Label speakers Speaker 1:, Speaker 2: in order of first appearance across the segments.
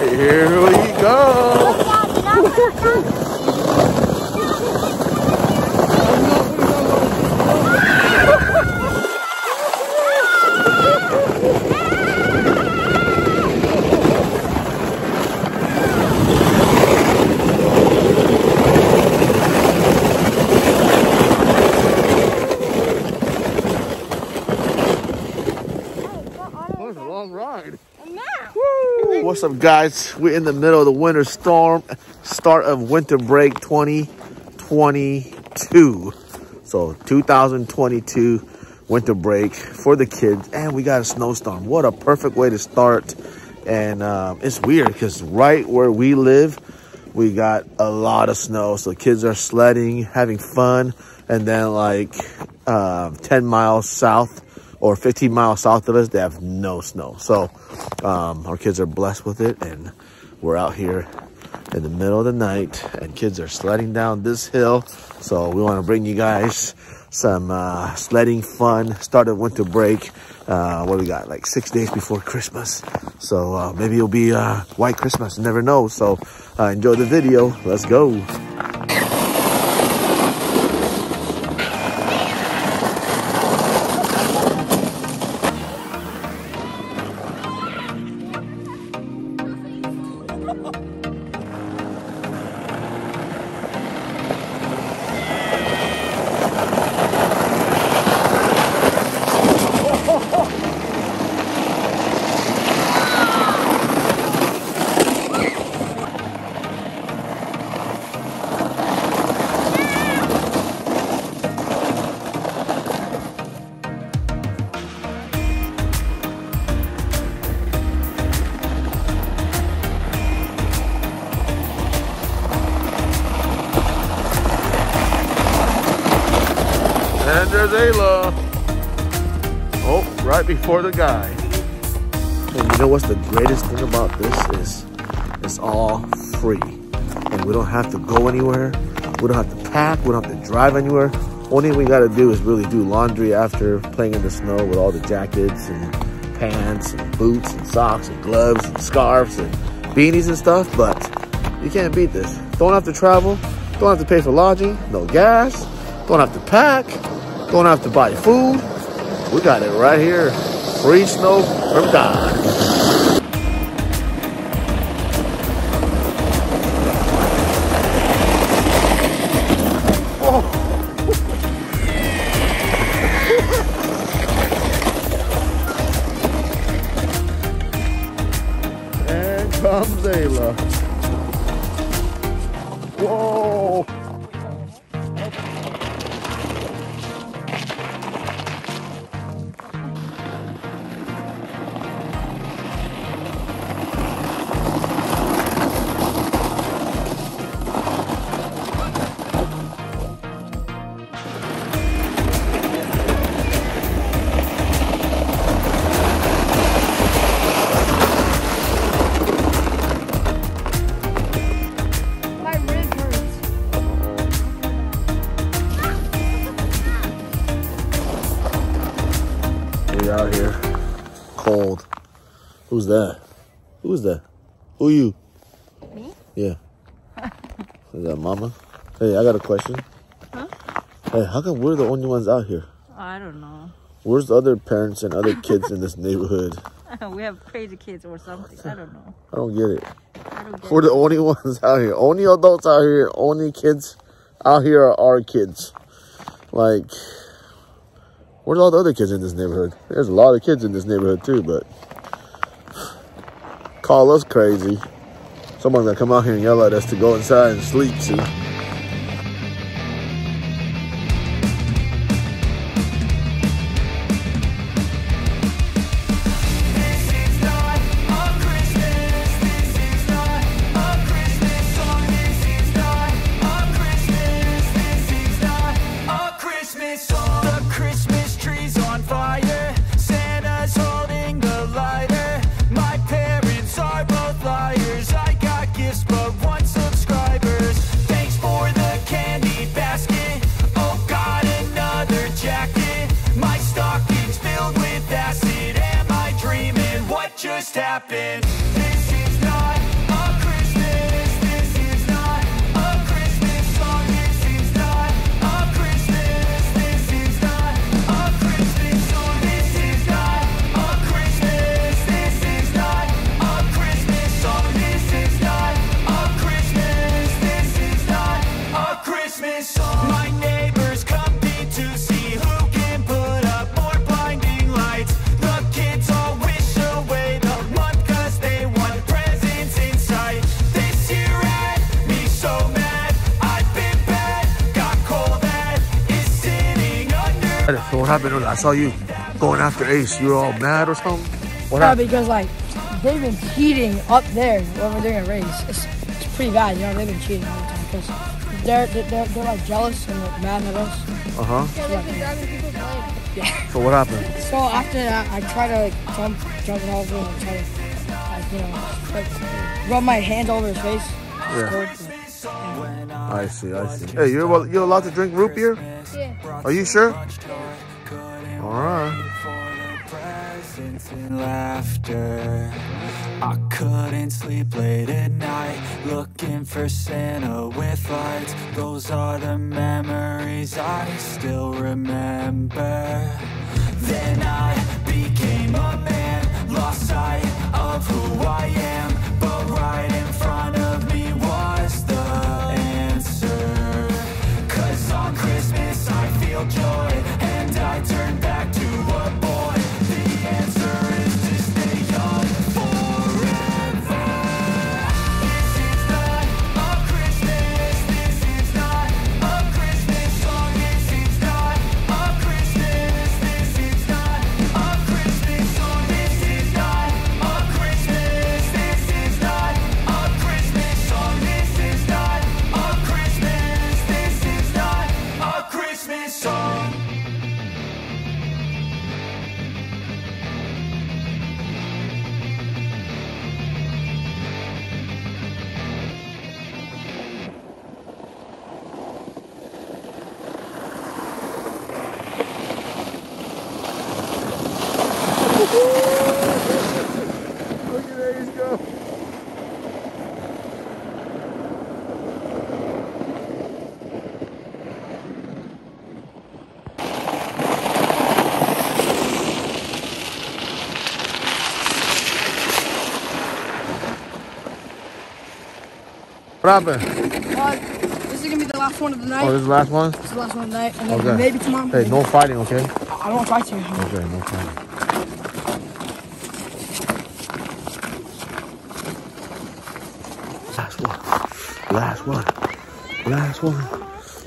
Speaker 1: Here we go. That was a long ride. Woo! What's up, guys? We're in the middle of the winter storm, start of winter break 2022. So 2022 winter break for the kids, and we got a snowstorm. What a perfect way to start. And um, it's weird because right where we live, we got a lot of snow. So kids are sledding, having fun, and then like uh, 10 miles south or 15 miles south of us, they have no snow. So um, our kids are blessed with it, and we're out here in the middle of the night, and kids are sledding down this hill. So we want to bring you guys some uh, sledding fun. Start of winter break. Uh, what do we got? Like six days before Christmas. So uh, maybe it'll be uh, white Christmas. Never know. So uh, enjoy the video. Let's go. Ayla. Oh, right before the guy. And you know what's the greatest thing about this is it's all free. And we don't have to go anywhere. We don't have to pack. We don't have to drive anywhere. Only thing we got to do is really do laundry after playing in the snow with all the jackets and pants and boots and socks and gloves and scarves and beanies and stuff. But you can't beat this. Don't have to travel. Don't have to pay for lodging. No gas. Don't have to pack. Don't have to buy food. We got it right here. Free snow from God. Who's that? Who's that? Who you?
Speaker 2: Me?
Speaker 1: Yeah. Is that mama? Hey, I got a question.
Speaker 2: Huh?
Speaker 1: Hey, how come we're the only ones out here?
Speaker 2: I don't know.
Speaker 1: Where's the other parents and other kids in this neighborhood?
Speaker 2: we have crazy kids or something. I don't know.
Speaker 1: I don't get it.
Speaker 2: I don't get
Speaker 1: We're the only ones out here. Only adults out here. Only kids out here are our kids. Like, where's all the other kids in this neighborhood? There's a lot of kids in this neighborhood too, but call us crazy. Someone's gonna come out here and yell at us to go inside and sleep. See?
Speaker 3: So
Speaker 1: what happened? I saw you going after Ace. You were all mad or something? What
Speaker 4: yeah,
Speaker 1: happened?
Speaker 4: because like they've been cheating up there when we're doing a race. It's, it's pretty bad, you know. They've been cheating all the time. Cause they're, they're they're they're like jealous and like mad at us.
Speaker 1: Uh huh.
Speaker 4: Yeah.
Speaker 1: So what happened?
Speaker 4: So after that, I try to like jump jump over and try to like you know like rub my hands over his face.
Speaker 1: Yeah.
Speaker 4: Scored, but-
Speaker 1: I see. I see. Hey, you're well, you're allowed to drink root beer?
Speaker 4: Yeah.
Speaker 1: Are you sure? All right.
Speaker 3: laughter. I couldn't sleep late at night, looking for Santa with lights. Those are the memories I still remember. Then I became a man, lost sight of who I am.
Speaker 1: What happened?
Speaker 4: Uh, this is gonna be the last one of the night.
Speaker 1: Oh, this is the last one?
Speaker 4: This is the last one of the night, and then
Speaker 1: Okay.
Speaker 4: maybe tomorrow.
Speaker 1: Hey, no fighting, okay?
Speaker 4: I don't want to fight you.
Speaker 1: Okay, no fighting. Last one. Last one. Last one.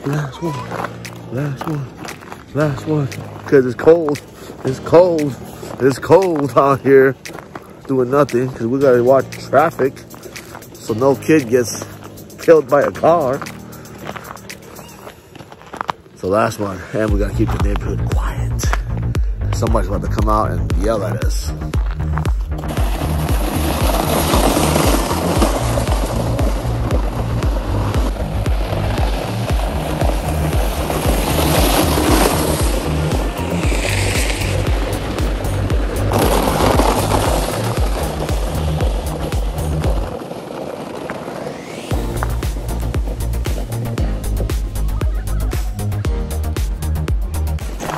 Speaker 1: Last one. Last one. Last one. Cause it's cold. It's cold. It's cold out here. Doing nothing. Cause we gotta watch traffic. So no kid gets killed by a car. So last one. And we gotta keep the neighborhood quiet. Somebody's about to come out and yell at us.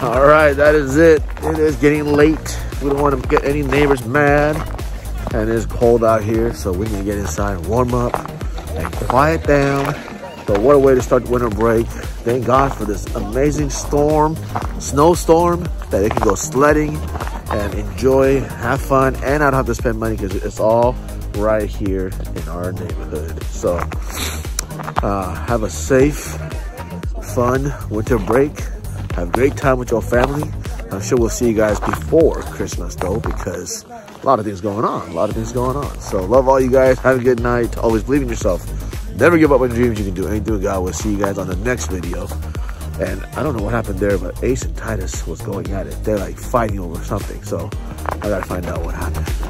Speaker 1: All right, that is it. It is getting late. We don't want to get any neighbors mad. And it's cold out here, so we need to get inside, warm up, and quiet down. So what a way to start winter break. Thank God for this amazing storm, snowstorm, that they can go sledding and enjoy, have fun, and I don't have to spend money because it's all right here in our neighborhood. So uh, have a safe, fun winter break. Have a great time with your family. I'm sure we'll see you guys before Christmas though, because a lot of things going on. A lot of things going on. So love all you guys. Have a good night. Always believe in yourself. Never give up on your dreams. You can do anything with God. We'll see you guys on the next video. And I don't know what happened there, but Ace and Titus was going at it. They're like fighting over something. So I gotta find out what happened.